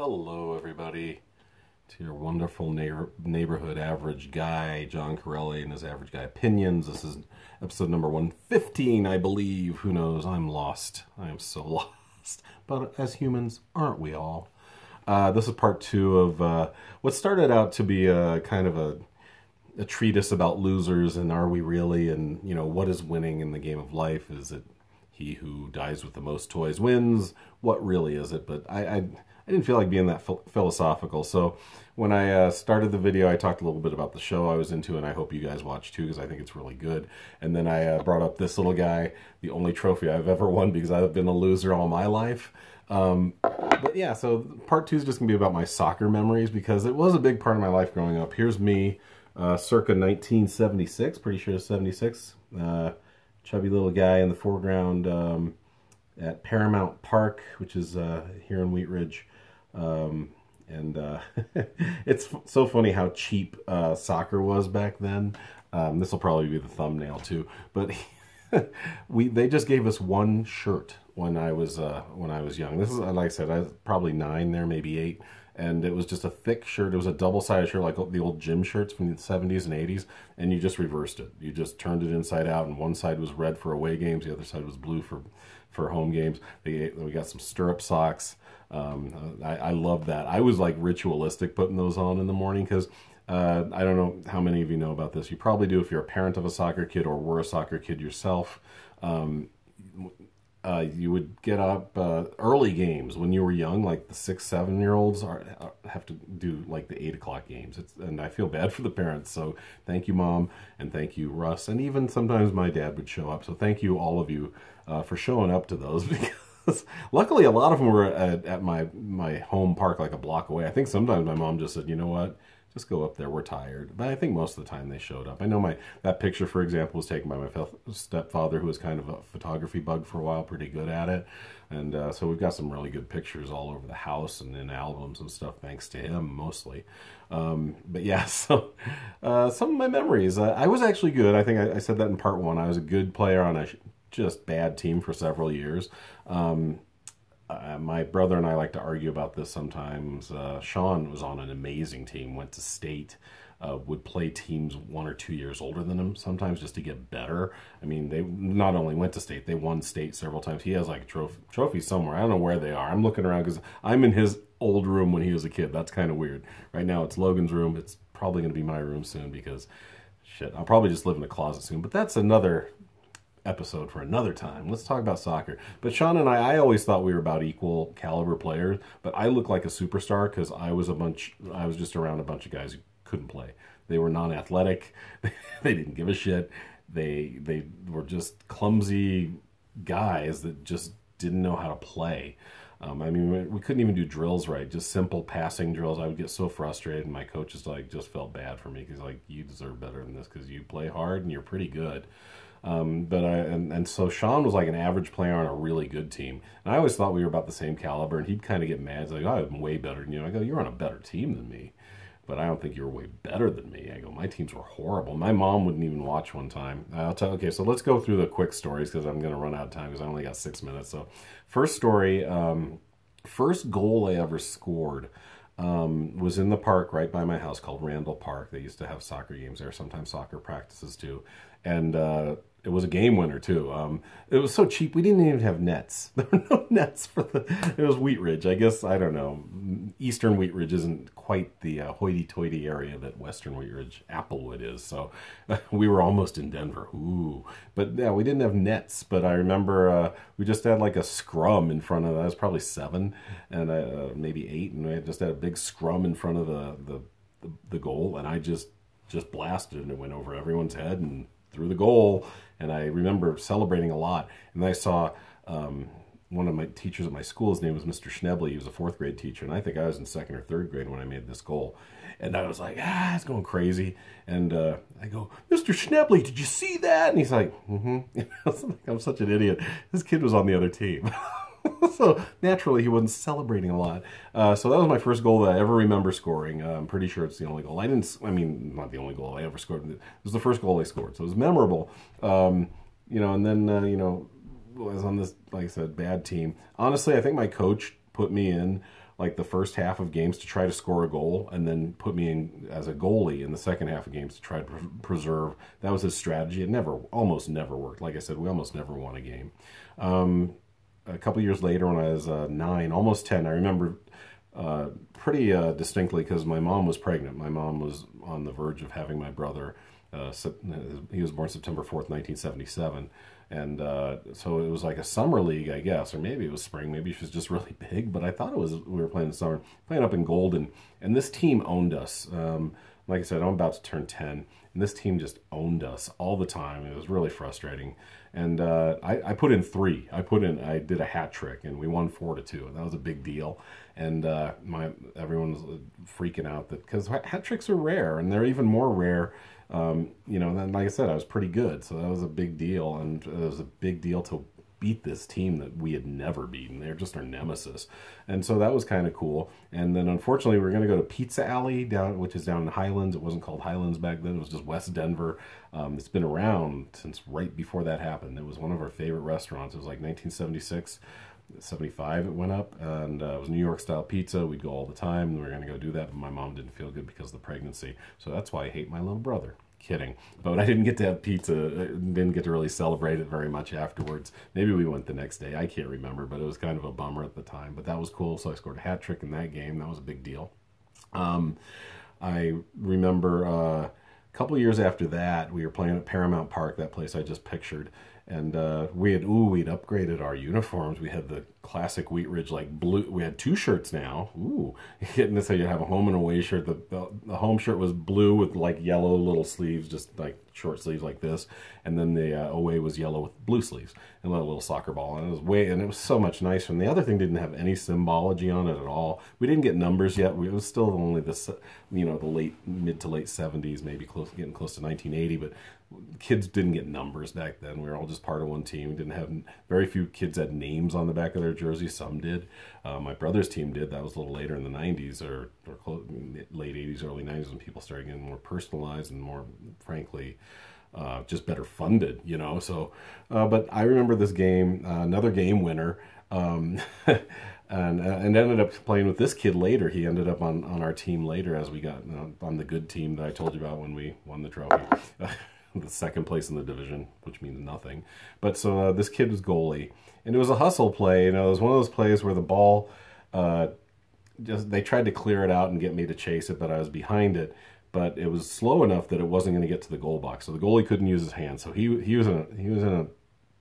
Hello, everybody, to your wonderful neighbor, neighborhood average guy, Jon Carelli, and his average guy opinions. This is episode number 115, I believe. Who knows? I'm lost. I am so lost. But as humans, aren't we all? Uh, this is part two of uh, what started out to be a kind of a, a treatise about losers and are we really, and you know, what is winning in the game of life? Is it he who dies with the most toys wins? What really is it? But I, I I didn't feel like being that philosophical. So when I uh, started the video, I talked a little bit about the show I was into, and I hope you guys watch too, because I think it's really good. And then I uh, brought up this little guy, the only trophy I've ever won, because I've been a loser all my life. Um, but yeah, so part two is just going to be about my soccer memories, because it was a big part of my life growing up. Here's me, uh, circa 1976, pretty sure it's 76. Uh, chubby little guy in the foreground um, at Paramount Park, which is uh, here in Wheat Ridge. Um, and uh, it's so funny how cheap uh, soccer was back then. Um, this will probably be the thumbnail too. But we they just gave us one shirt when I was uh, when I was young. This is like I said, I was probably nine there, maybe eight, and it was just a thick shirt. It was a double sided shirt, like the old gym shirts from the seventies and eighties, and you just reversed it. You just turned it inside out, and one side was red for away games, the other side was blue for for home games. we got some stirrup socks. Um, I, I love that. I was like ritualistic putting those on in the morning because uh, I don't know how many of you know about this. You probably do if you're a parent of a soccer kid or were a soccer kid yourself. Um, uh, you would get up uh, early games when you were young, like the six, seven year olds are, are, have to do like the eight o'clock games. It's, and I feel bad for the parents. So thank you, mom, and thank you, Russ, and even sometimes my dad would show up. So thank you, all of you, uh, for showing up to those because luckily a lot of them were at, at, my my home park like a block away i think sometimes my mom just said you know what just go up there we're tired. But i think most of the time they showed up. I know my that picture for example was taken by my stepfather who was kind of a photography bug for a while pretty good at it. And uh, so we've got some really good pictures all over the house and in albums and stuff thanks to him mostly. Um, but yeah so uh, some of my memories uh, i was actually good. I think I, I, said that in part one. I was a good player on a just bad team for several years. Um, uh, my brother and I like to argue about this sometimes. Uh, Sean was on an amazing team, went to state, uh, would play teams one or two years older than him sometimes just to get better. I mean, they not only went to state, they won state several times. He has like trophy, trophy somewhere. I don't know where they are. I'm looking around because I'm in his old room when he was a kid. That's kind of weird. Right now it's Logan's room. It's probably going to be my room soon because shit, I'll probably just live in a closet soon. But that's another episode for another time. Let's talk about soccer. But Sean and I, I always thought we were about equal caliber players, but I look like a superstar because I was a bunch, I was just around a bunch of guys who couldn't play. They were non-athletic. they didn't give a shit. They they were just clumsy guys that just didn't know how to play. Um, I mean, we couldn't even do drills right, just simple passing drills. I would get so frustrated, and my coaches like just felt bad for me because like you deserve better than this because you play hard and you're pretty good. Um, but I and, and so Sean was like an average player on a really good team, and I always thought we were about the same caliber. And he'd kind of get mad, He's like, "Oh, I'm way better than you." I go, "You're on a better team than me." but I don't think you're way better than me. I go, my teams were horrible. My mom wouldn't even watch one time. I'll tell. Okay, so let's go through the quick stories because I'm going to run out of time because I only got six minutes. So, first story, um, first goal I ever scored um, was in the park right by my house called Randall Park. They used to have soccer games there, sometimes soccer practices too, and uh, it was a game winner too. Um, it was so cheap we didn't even have nets. There were no nets for the. It was Wheat Ridge. I guess I don't know. Eastern Wheat Ridge isn't quite the uh, hoity-toity area that Western Wheat Ridge, Applewood is. So we were almost in Denver. Ooh, but yeah, we didn't have nets. But I remember uh, we just had like a scrum in front of. I was probably seven and uh, maybe eight, and we just had a big scrum in front of the the, the, the goal, and I just just blasted and it went over everyone's head and through the goal. And I remember celebrating a lot. And I saw um, one of my teachers at my school, his name was Mr. Schnebley. He was a fourth grade teacher. And I think I was in second or third grade when I made this goal. And I was like, ah, it's going crazy. And uh, I go, Mr. Schnebley, did you see that? And he's like, mm-hmm. I'm such an idiot. This kid was on the other team. so naturally he wasn't celebrating a lot. Uh, so that was my first goal that I ever remember scoring. Uh, I'm pretty sure it's the only goal. I didn't, I mean, not the only goal I ever scored. It was the first goal I scored. So it was memorable. Um, you know, and then, uh, you know, I was on this, like I said, bad team. Honestly, I think my coach put me in like the first half of games to try to score a goal and then put me in as a goalie in the second half of games to try to pre- preserve. That was his strategy. It never, almost never worked. Like I said, we almost never won a game. Um, a couple years later, when I was uh, nine, almost 10, I remember uh, pretty uh, distinctly because my mom was pregnant. My mom was on the verge of having my brother. Uh, he was born September 4th, 1977 and uh, so it was like a summer league, I guess, or maybe it was spring. Maybe she was just really big, but I thought it was we were playing in summer, playing up in Golden, and this team owned us. Um, like I said, I'm about to turn 10, and this team just owned us all the time. It was really frustrating. And uh, I, I, put in three. I put in, I did a hat trick, and we won four to two, and that was a big deal. And uh, my everyone was freaking out that because hat tricks are rare, and they're even more rare um, you know, then like I said, I was pretty good, so that was a big deal, and it was a big deal to beat this team that we had never beaten. They're just our nemesis, and so that was kind of cool. And then unfortunately, we are going to go to Pizza Alley down, which is down in Highlands. It wasn't called Highlands back then; it was just West Denver. Um, it's been around since right before that happened. It was one of our favorite restaurants. It was like 1976. 75 it went up and uh, it was new york style pizza we'd go all the time we were going to go do that but my mom didn't feel good because of the pregnancy so that's why i hate my little brother kidding. But i didn't get to have pizza uh, didn't get to really celebrate it very much afterwards. Maybe we went the next day i can't remember but it was kind of a bummer at the time. But that was cool so i scored a hat trick in that game that was a big deal. Um, i remember uh, a couple years after that we were playing at paramount park that place i just pictured and uh, we had ooh we'd upgraded our uniforms. We had the classic Wheat Ridge like blue. We had two shirts now. Ooh, getting this how you have a home and away shirt. The, the, the home shirt was blue with like yellow little sleeves, just like short sleeves like this, and then the uh, away was yellow with blue sleeves and a little soccer ball. And it was way and it was so much nicer. And the other thing didn't have any symbology on it at all. We didn't get numbers yet. We, it was still only the you know the late mid to late 70s, maybe close getting close to 1980, but kids didn't get numbers back then. We were all just part of one team. We didn't have very few kids had names on the back of their jersey. Some did. Uh, my brother's team did. That was a little later in the '90s or, or close, late '80s, early '90s when people started getting more personalized and more, frankly, uh, just better funded. You know. So, uh, but I remember this game, uh, another game winner. Um, and uh, and ended up playing with this kid later. He ended up on, on our team later as we got uh, on the good team that I told you about when we won the trophy. the second place in the division, which means nothing. But so uh, this kid was goalie, and it was a hustle play. You know, it was one of those plays where the ball, uh, just they tried to clear it out and get me to chase it, but I was behind it. But it was slow enough that it wasn't going to get to the goal box, so the goalie couldn't use his hands. So he he was in a, he was in a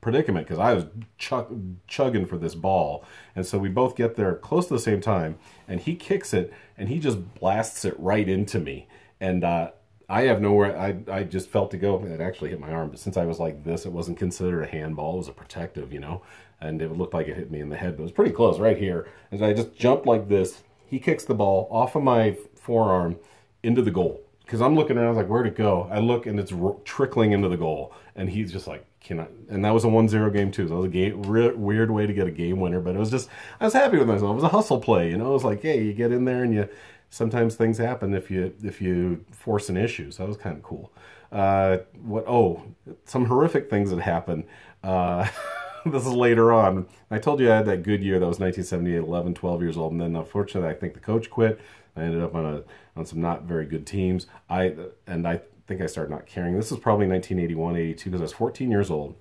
predicament because I was chug, chugging for this ball, and so we both get there close to the same time, and he kicks it and he just blasts it right into me, and. Uh, I have nowhere. I I just felt to go. It actually hit my arm, but since I was like this, it wasn't considered a handball. It was a protective, you know, and it looked like it hit me in the head, but it was pretty close, right here. As I just jumped like this, he kicks the ball off of my forearm into the goal. Because I'm looking around, I was like, where'd it go? I look and it's trickling into the goal, and he's just like, can I? And that was a 1-0 game too. So it was a game, weird way to get a game winner, but it was just I was happy with myself. It was a hustle play, you know. It was like, hey, you get in there and you sometimes things happen if you if you force an issue. So that was kind of cool. Uh, what? Oh, some horrific things that happened. Uh, this is later on. I told you I had that good year. That was 1978, 11, 12 years old, and then unfortunately, I think the coach quit. I ended up on a on some not very good teams. I and I think I started not caring. This was probably 1981, 82 because I was 14 years old,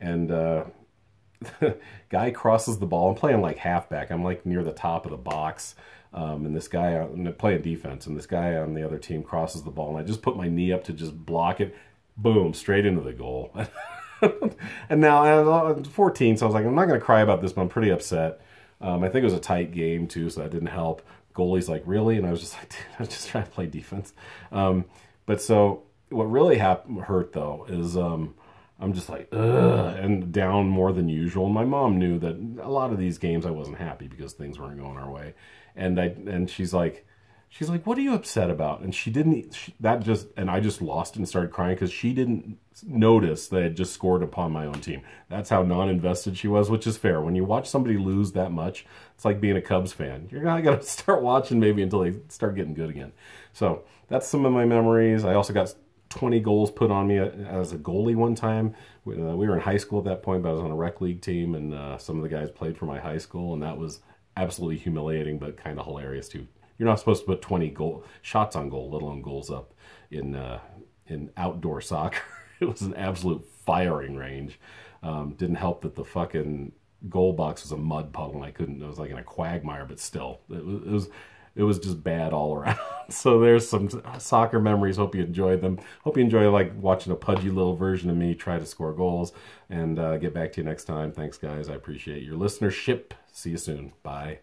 and. Uh, guy crosses the ball. I'm playing like halfback. I'm like near the top of the box. Um, and this guy, I'm playing defense, and this guy on the other team crosses the ball, and I just put my knee up to just block it. Boom, straight into the goal. and now I was 14, so I was like, I'm not going to cry about this, but I'm pretty upset. Um, I think it was a tight game, too, so that didn't help. Goalie's like, really? And I was just like, I was just trying to play defense. Um, but so what really hurt, though, is um, I'm just like, ugh, and down more than usual. And my mom knew that a lot of these games I wasn't happy because things weren't going our way and I and she's like she's like what are you upset about? And she didn't she, that just and i just lost and started crying because she didn't notice that i had just scored upon my own team. That's how non-invested she was which is fair. When you watch somebody lose that much it's like being a cubs fan. You're not gonna start watching maybe until they start getting good again. So that's some of my memories. I also got 20 goals put on me as a goalie one time. We, uh, we were in high school at that point, but I was on a rec league team, and uh, some of the guys played for my high school, and that was absolutely humiliating, but kind of hilarious too. You're not supposed to put 20 goal shots on goal, let alone goals up in uh, in outdoor soccer. it was an absolute firing range. Um, didn't help that the fucking goal box was a mud puddle. And I couldn't. It was like in a quagmire, but still, it was. It was it was just bad all around. so there's some soccer memories. Hope you enjoyed them. Hope you enjoy like watching a pudgy little version of me try to score goals. And uh, get back to you next time. Thanks, guys. I appreciate your listenership. See you soon. Bye.